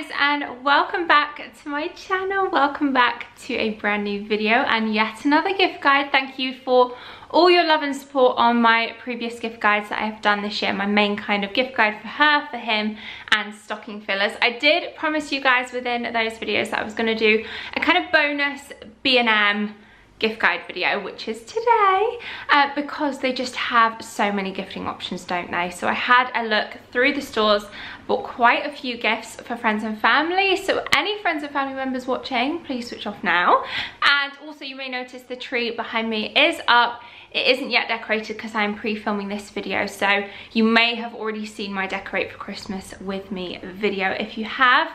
guys and welcome back to my channel. Welcome back to a brand new video and yet another gift guide. Thank you for all your love and support on my previous gift guides that I have done this year my main kind of gift guide for her for him and stocking fillers. I did promise you guys within those videos that I was going to do a kind of bonus B&M gift guide video which is today uh, because they just have so many gifting options don't they? So I had a look through the stores bought quite a few gifts for friends and family. So any friends and family members watching please switch off now. And also you may notice the tree behind me is up. It isn't yet decorated because I'm pre-filming this video, so you may have already seen my decorate for Christmas with me video. If you have,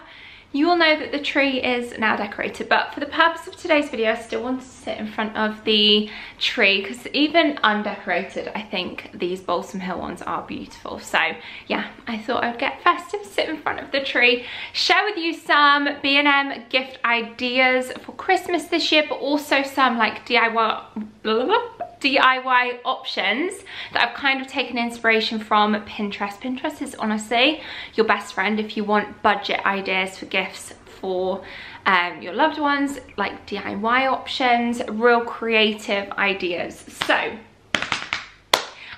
you will know that the tree is now decorated but for the purpose of today's video I still want to sit in front of the tree because even undecorated I think these Balsam Hill ones are beautiful. So yeah I thought I'd get festive sit in front of the tree share with you some B&M gift ideas for Christmas this year but also some like DIY DIY options that I've kind of taken inspiration from Pinterest. Pinterest is honestly your best friend if you want budget ideas for gifts for um, your loved ones, like DIY options, real creative ideas. So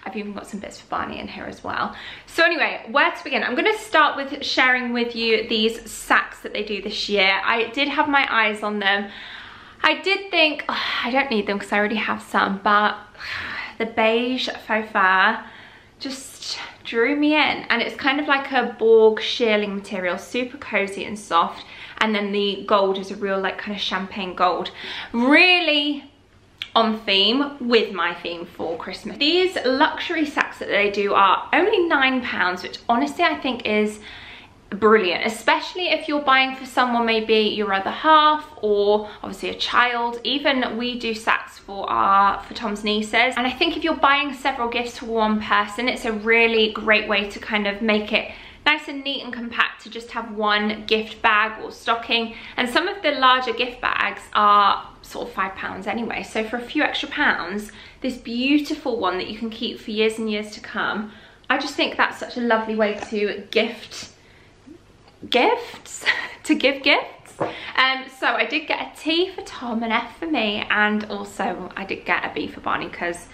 I've even got some bits for Barney in here as well. So anyway, where to begin? I'm going to start with sharing with you these sacks that they do this year. I did have my eyes on them. I did think, oh, I don't need them because I already have some, but the beige faux fur just drew me in. And it's kind of like a Borg shearling material, super cozy and soft. And then the gold is a real like kind of champagne gold. Really on theme with my theme for Christmas. These luxury sacks that they do are only £9, which honestly I think is brilliant especially if you're buying for someone maybe your other half or obviously a child. Even we do sacks for our for Tom's nieces. And I think if you're buying several gifts for one person it's a really great way to kind of make it nice and neat and compact to just have one gift bag or stocking. And some of the larger gift bags are sort of five pounds anyway. So for a few extra pounds this beautiful one that you can keep for years and years to come I just think that's such a lovely way to gift gifts, to give gifts. Um, so I did get a T for Tom, an F for me, and also I did get a B for Barney because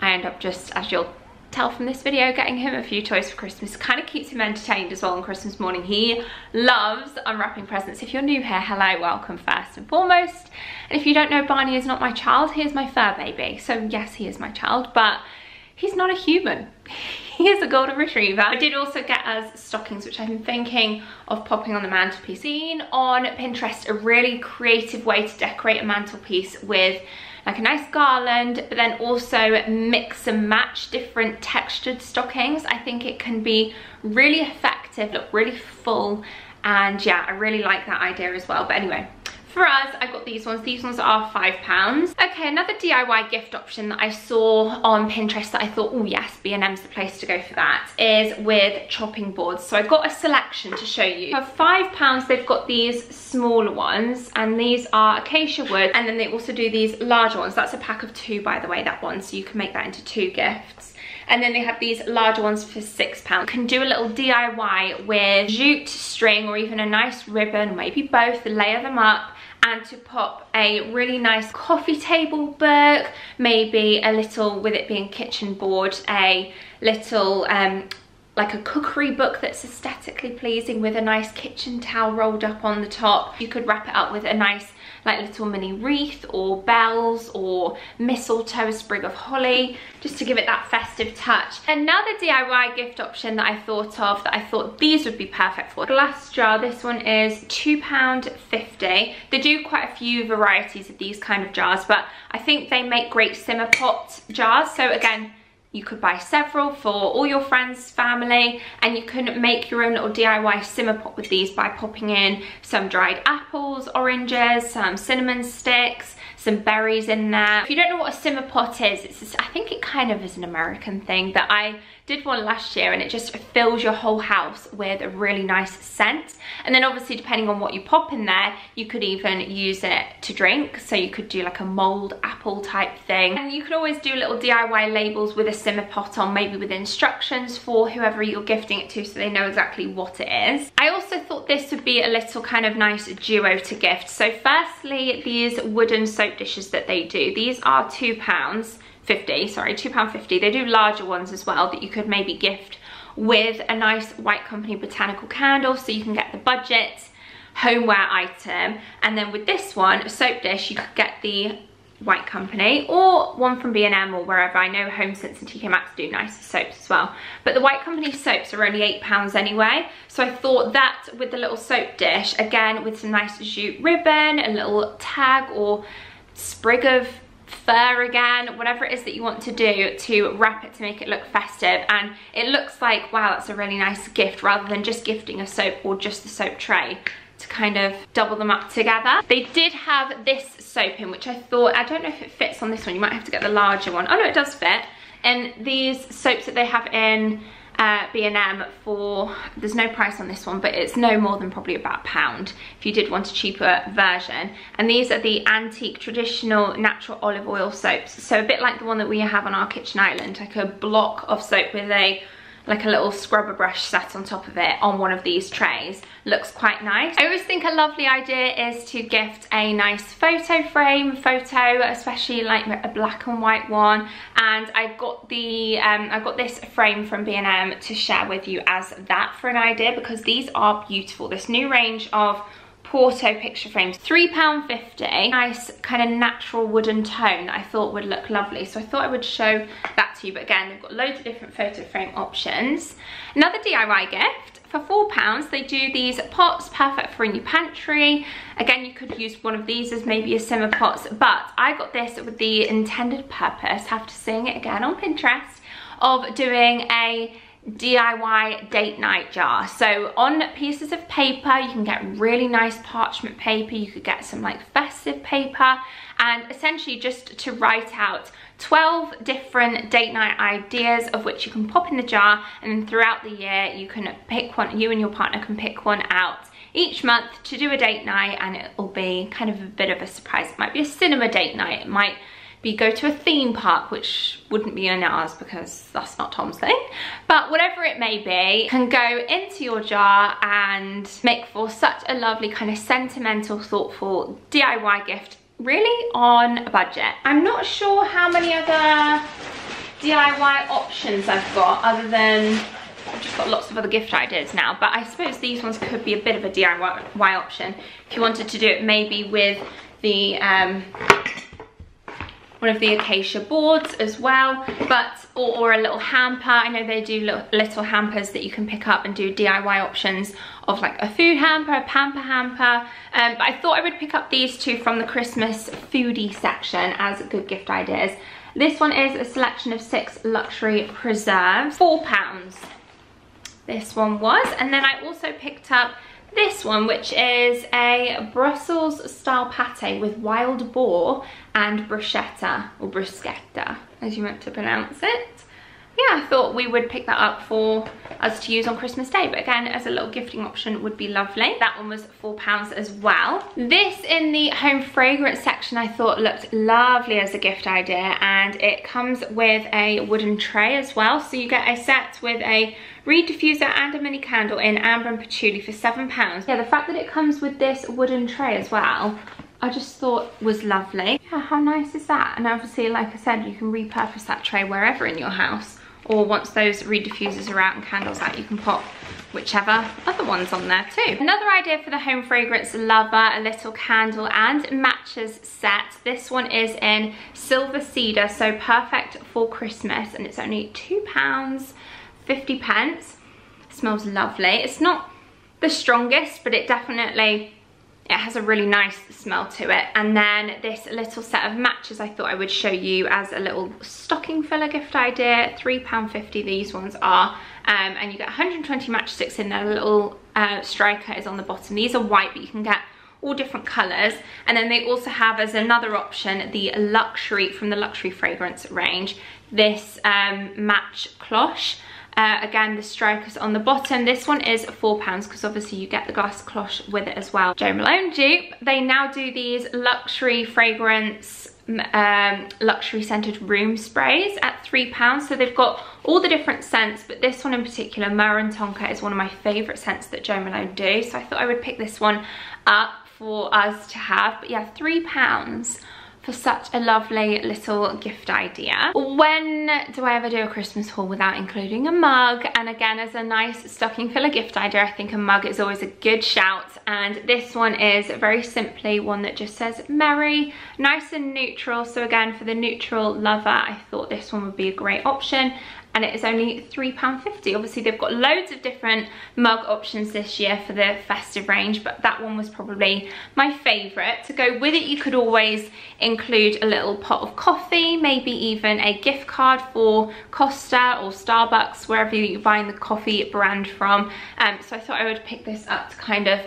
I end up just, as you'll tell from this video, getting him a few toys for Christmas. Kind of keeps him entertained as well on Christmas morning. He loves unwrapping presents. If you're new here, hello, welcome first and foremost. And if you don't know, Barney is not my child, he is my fur baby. So yes, he is my child, but he's not a human. is a golden retriever. I did also get us stockings, which I've been thinking of popping on the mantelpiece. Seen on Pinterest a really creative way to decorate a mantelpiece with like a nice garland, but then also mix and match different textured stockings. I think it can be really effective, look really full, and yeah, I really like that idea as well. But anyway, for us, I got these ones. These ones are £5. Okay, another DIY gift option that I saw on Pinterest that I thought, oh yes, B&M's the place to go for that, is with chopping boards. So I got a selection to show you. For £5, they've got these smaller ones, and these are acacia wood, and then they also do these larger ones. That's a pack of two, by the way, that one, so you can make that into two gifts. And then they have these larger ones for six pounds. Can do a little DIY with jute string or even a nice ribbon, maybe both, layer them up and to pop a really nice coffee table book, maybe a little, with it being kitchen board, a little um, like a cookery book that's aesthetically pleasing with a nice kitchen towel rolled up on the top. You could wrap it up with a nice like little mini wreath or bells or mistletoe, a sprig of holly, just to give it that festive touch. Another DIY gift option that I thought of that I thought these would be perfect for. Glass jar, this one is £2.50. They do quite a few varieties of these kind of jars, but I think they make great simmer pot jars. So again, you could buy several for all your friends, family, and you can make your own little DIY simmer pot with these by popping in some dried apples, oranges, some cinnamon sticks, some berries in there. If you don't know what a simmer pot is, it's just, I think it kind of is an American thing that I did one last year and it just fills your whole house with a really nice scent. And then obviously depending on what you pop in there, you could even use it to drink. So you could do like a mulled apple type thing. And you can always do little DIY labels with a simmer pot on, maybe with instructions for whoever you're gifting it to so they know exactly what it is. I also thought this would be a little kind of nice duo to gift. So firstly, these wooden soap dishes that they do, these are two pounds 50 sorry £2.50 they do larger ones as well that you could maybe gift with a nice white company botanical candle so you can get the budget homeware item. And then with this one a soap dish you could get the white company or one from B&M or wherever. I know Home Sense and TK Maxx do nicer soaps as well. But the white company soaps are only eight pounds anyway. So I thought that with the little soap dish again with some nice jute ribbon a little tag or sprig of fur again, whatever it is that you want to do to wrap it to make it look festive. And it looks like, wow, that's a really nice gift rather than just gifting a soap or just the soap tray to kind of double them up together. They did have this soap in, which I thought, I don't know if it fits on this one. You might have to get the larger one. Oh no, it does fit. And these soaps that they have in uh, B&M for, there's no price on this one, but it's no more than probably about a pound if you did want a cheaper version. And these are the antique traditional natural olive oil soaps. So a bit like the one that we have on our kitchen island, like a block of soap with a like a little scrubber brush set on top of it on one of these trays looks quite nice. I always think a lovely idea is to gift a nice photo frame photo, especially like a black and white one. And I got the, um, I got this frame from B&M to share with you as that for an idea because these are beautiful. This new range of Porto picture frames. £3.50. Nice kind of natural wooden tone that I thought would look lovely. So I thought I would show that to you. But again, they've got loads of different photo frame options. Another DIY gift. For £4, they do these pots, perfect for in your pantry. Again, you could use one of these as maybe a simmer pots, but I got this with the intended purpose, have to seeing it again on Pinterest, of doing a DIY date night jar. So on pieces of paper, you can get really nice parchment paper. You could get some like festive paper and essentially just to write out 12 different date night ideas of which you can pop in the jar and then throughout the year you can pick one, you and your partner can pick one out each month to do a date night and it'll be kind of a bit of a surprise. It might be a cinema date night, it might be go to a theme park, which wouldn't be in ours because that's not Tom's thing. But whatever it may be, can go into your jar and make for such a lovely kind of sentimental, thoughtful DIY gift, really on a budget. I'm not sure how many other DIY options I've got other than I've just got lots of other gift ideas now, but I suppose these ones could be a bit of a DIY option if you wanted to do it maybe with the um, one of the acacia boards as well, but or, or, a little hamper. I know they do little, little hampers that you can pick up and do DIY options of like a food hamper, a pamper hamper. Um, but I thought I would pick up these two from the Christmas foodie section as good gift ideas. This one is a selection of six luxury preserves, four pounds. This one was, and then I also picked up this one, which is a Brussels style pate with wild boar and bruschetta, or bruschetta, as you meant to pronounce it. Yeah, I thought we would pick that up for us to use on Christmas Day, but again, as a little gifting option would be lovely. That one was £4 as well. This in the home fragrance section I thought looked lovely as a gift idea, and it comes with a wooden tray as well. So you get a set with a reed diffuser and a mini candle in amber and patchouli for £7. Yeah, the fact that it comes with this wooden tray as well, I just thought was lovely. Yeah, how nice is that? And obviously, like I said, you can repurpose that tray wherever in your house. Or once those reed diffusers are out and candles out, you can pop whichever other ones on there too. Another idea for the home fragrance lover, a little candle and matches set. This one is in silver cedar, so perfect for Christmas and it's only two pounds 50 pence. It smells lovely. It's not the strongest, but it definitely, it has a really nice smell to it. And then this little set of matches I thought I would show you as a little stocking filler gift idea. £3.50 these ones are. Um, and you get 120 matchsticks in there. A little uh, striker is on the bottom. These are white, but you can get all different colors. And then they also have as another option, the luxury from the luxury fragrance range, this um, match cloche. Uh, again, the strikers on the bottom. This one is £4 because obviously you get the glass cloche with it as well. Jo Malone dupe. They now do these luxury fragrance um, luxury scented room sprays at £3. So they've got all the different scents, but this one in particular, and Tonka, is one of my favourite scents that Jo Malone do. So I thought I would pick this one up for us to have. But yeah, £3 for such a lovely little gift idea. When do I ever do a Christmas haul without including a mug? And again, as a nice stocking filler gift idea, I think a mug is always a good shout. And this one is very simply one that just says Merry, nice and neutral. So again, for the neutral lover, I thought this one would be a great option and it is only £3.50. Obviously they've got loads of different mug options this year for the festive range, but that one was probably my favourite. To go with it, you could always include a little pot of coffee, maybe even a gift card for Costa or Starbucks, wherever you're buying the coffee brand from. Um, so I thought I would pick this up to kind of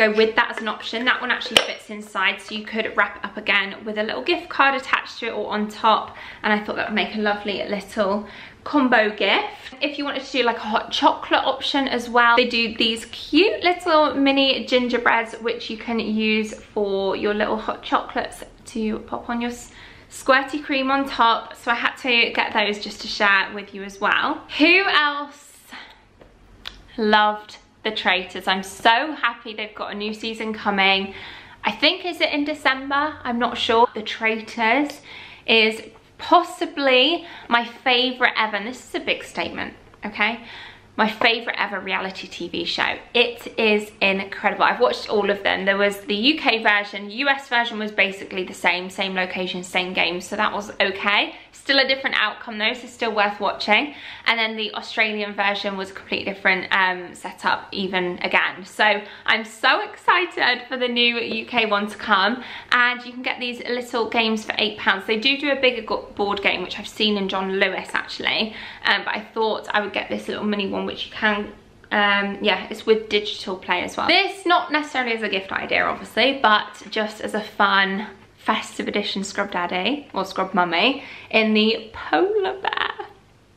go with that as an option. That one actually fits inside so you could wrap it up again with a little gift card attached to it or on top and I thought that would make a lovely little combo gift. If you wanted to do like a hot chocolate option as well, they do these cute little mini gingerbreads which you can use for your little hot chocolates to pop on your squirty cream on top. So I had to get those just to share with you as well. Who else loved the Traitors. I'm so happy they've got a new season coming. I think, is it in December? I'm not sure. The Traitors is possibly my favourite ever, and this is a big statement, okay? My favorite ever reality TV show. It is incredible. I've watched all of them. There was the UK version, US version was basically the same, same location, same game, so that was okay. Still a different outcome though, so still worth watching. And then the Australian version was a completely different um, setup even again. So I'm so excited for the new UK one to come. And you can get these little games for £8. They do do a bigger board game, which I've seen in John Lewis actually. Um, but I thought I would get this little mini one, which you can um yeah it's with digital play as well this not necessarily as a gift idea obviously but just as a fun festive edition Scrub Daddy or Scrub Mummy in the polar bear.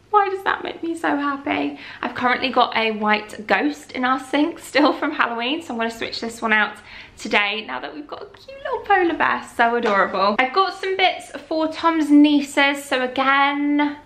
Why does that make me so happy? I've currently got a white ghost in our sink still from Halloween, so I'm going to switch this one out today now that we've got a cute little polar bear. So adorable. I've got some bits for Tom's nieces, so again,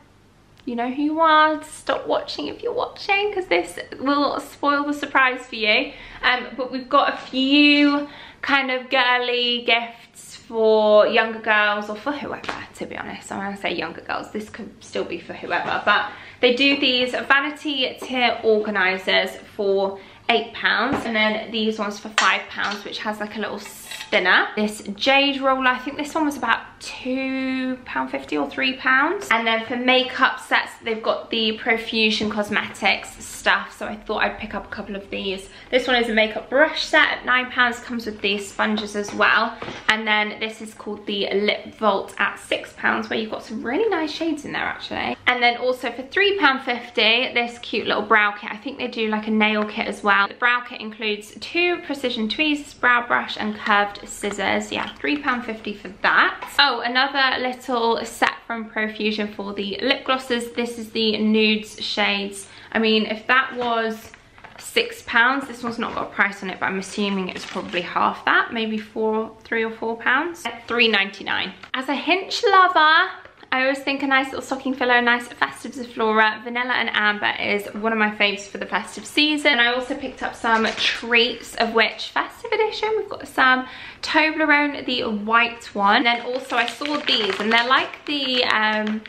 you know who you are. Stop watching if you're watching because this will spoil the surprise for you. Um, but we've got a few kind of girly gifts for younger girls or for whoever to be honest I'm gonna say younger girls this could still be for whoever but they do these vanity tier organizers for eight pounds and then these ones for five pounds which has like a little spinner. This jade roller i think this one was about two pound 50 or three pounds. And then for makeup sets they've got the profusion cosmetics stuff. So i thought i'd pick up a couple of these. This one is a makeup brush set at nine pounds comes with these sponges as well. And then this is called the lip vault at six pounds where you've got some really nice shades in there actually. And then also for three pound 50 this cute little brow kit. I think they do like a nail kit as well. The brow kit includes two precision tweezers brow brush and curved scissors yeah three pound 50 for that Oh, another little set from Profusion for the lip glosses. This is the nudes shades. I mean, if that was six pounds, this one's not got a price on it, but I'm assuming it's probably half that, maybe four, three or four pounds. at Three ninety nine. As a Hinch lover, I always think a nice little stocking filler, nice festive Zoflora. Vanilla and Amber is one of my faves for the festive season. And I also picked up some treats, of which festive edition, we've got some Toblerone, the white one. And then also I saw these, and they're like the, um,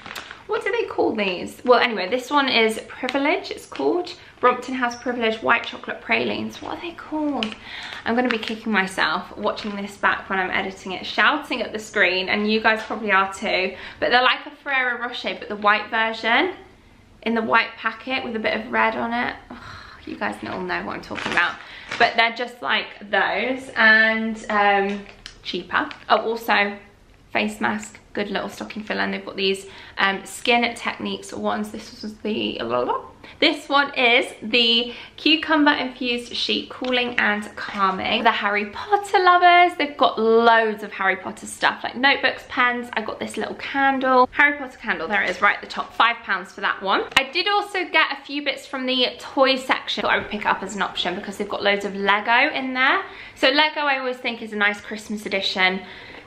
what do they call these? Well, anyway, this one is Privilege, it's called. Brompton House Privilege White Chocolate Pralines. What are they called? I'm going to be kicking myself watching this back when I'm editing it, shouting at the screen, and you guys probably are too. But they're like a Ferrero Rocher, but the white version in the white packet with a bit of red on it. Oh, you guys all know what I'm talking about. But they're just like those and um, cheaper. Oh, also face mask good little stocking filler and they've got these um, skin techniques. Ones this? Was the this one is the cucumber infused sheet cooling and calming. The harry potter lovers. They've got loads of harry potter stuff like notebooks pens. I got this little candle. Harry potter candle. There it is right at the top. Five pounds for that one. I did also get a few bits from the toy section. I would pick up as an option because they've got loads of lego in there. So lego i always think is a nice christmas addition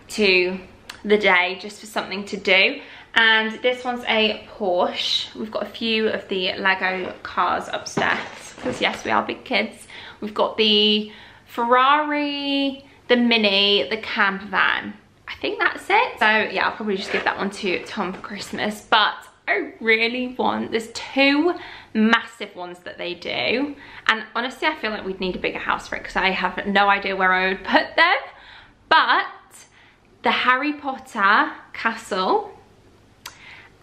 to the day just for something to do and this one's a Porsche. We've got a few of the Lego cars upstairs because yes, we are big kids. We've got the Ferrari, the Mini, the camper van. I think that's it. So yeah, I'll probably just give that one to Tom for Christmas. But I really want, there's two massive ones that they do. And honestly, I feel like we'd need a bigger house for it because I have no idea where I would put them. But the Harry Potter castle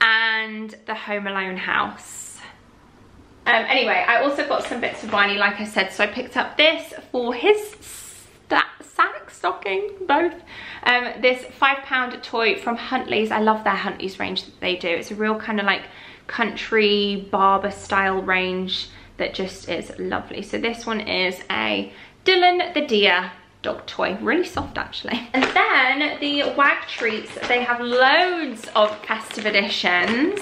and the Home Alone house. Um, anyway, I also got some bits for Barney, like I said. So I picked up this for his sack stocking, both. Um, this five pound toy from Huntleys. I love their Huntleys range that they do. It's a real kind of like country Barbour style range that just is lovely. So this one is a Dylan the Deer dog toy. Really soft actually. And then the Wag Treats, they have loads of festive editions.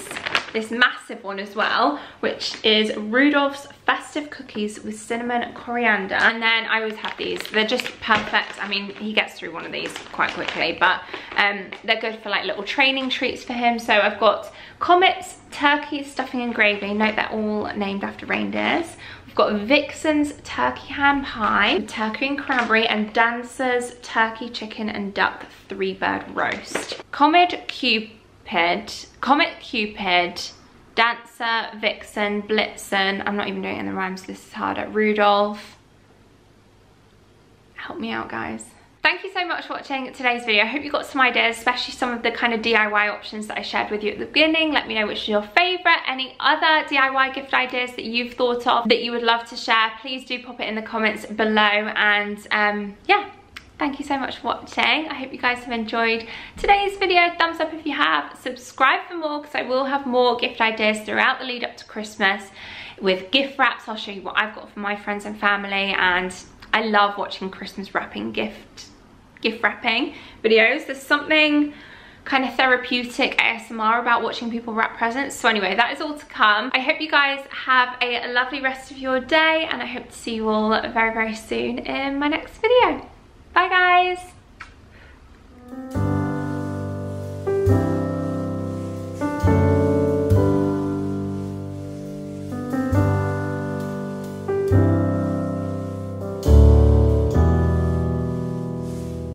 This massive one as well, which is Rudolph's Festive Cookies with Cinnamon Coriander. And then I always have these. They're just perfect. I mean, he gets through one of these quite quickly, but um, they're good for like little training treats for him. So I've got Comets, Turkey, Stuffing and Gravy. Note they're all named after reindeers got Vixen's turkey ham pie, turkey and cranberry, and Dancer's turkey, chicken, and duck three bird roast. Comet Cupid, Comet Cupid, Dancer, Vixen, Blitzen, I'm not even doing it in the rhymes, this is harder, Rudolph. Help me out, guys. Thank you so much for watching today's video. I hope you got some ideas, especially some of the kind of DIY options that I shared with you at the beginning. Let me know which is your favorite. Any other DIY gift ideas that you've thought of that you would love to share, please do pop it in the comments below. And um, yeah, thank you so much for watching. I hope you guys have enjoyed today's video. Thumbs up if you have. Subscribe for more because I will have more gift ideas throughout the lead up to Christmas with gift wraps. I'll show you what I've got for my friends and family and I love watching Christmas wrapping gift gift wrapping videos. There's something kind of therapeutic ASMR about watching people wrap presents. So anyway, that is all to come. I hope you guys have a lovely rest of your day and I hope to see you all very, very soon in my next video. Bye guys.